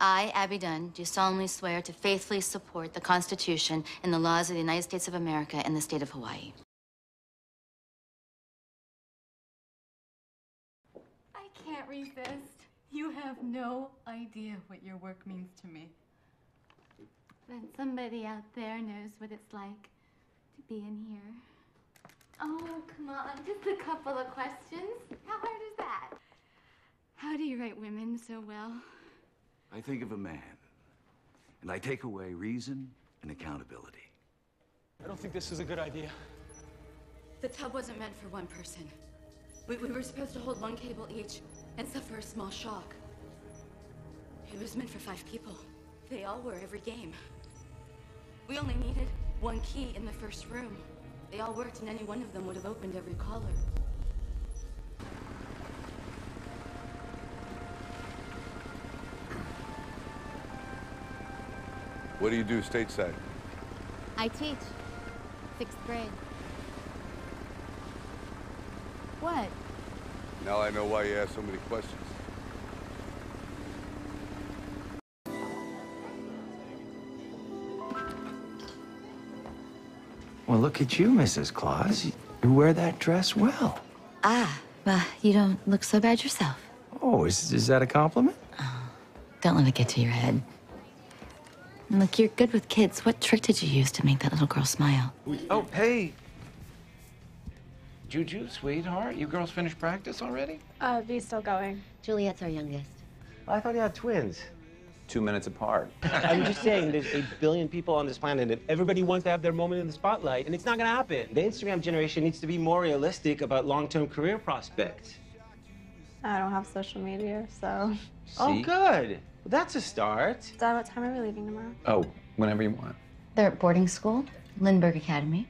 I, Abby Dunn, do solemnly swear to faithfully support the Constitution and the laws of the United States of America and the state of Hawaii. I can't resist. You have no idea what your work means to me. But somebody out there knows what it's like to be in here. Oh, come on, just a couple of questions. How hard is that? How do you write women so well? I think of a man, and I take away reason and accountability. I don't think this is a good idea. The tub wasn't meant for one person. We, we were supposed to hold one cable each and suffer a small shock. It was meant for five people. They all were every game. We only needed one key in the first room. They all worked, and any one of them would have opened every collar. What do you do stateside? I teach. Sixth grade. What? Now I know why you ask so many questions. Well, look at you, Mrs. Claus. You wear that dress well. Ah, well, you don't look so bad yourself. Oh, is, is that a compliment? Don't let it get to your head. And Look, you're good with kids. What trick did you use to make that little girl smile? Oh, hey. Juju, sweetheart, you girls finished practice already? Uh, V's still going. Juliet's our youngest. I thought you had twins. Two minutes apart. I'm just saying, there's a billion people on this planet, and everybody wants to have their moment in the spotlight, and it's not gonna happen. The Instagram generation needs to be more realistic about long-term career prospects. I don't have social media, so. Oh, good. Well, that's a start. Dad, what time are we leaving tomorrow? Oh, whenever you want. They're at boarding school, Lindbergh Academy.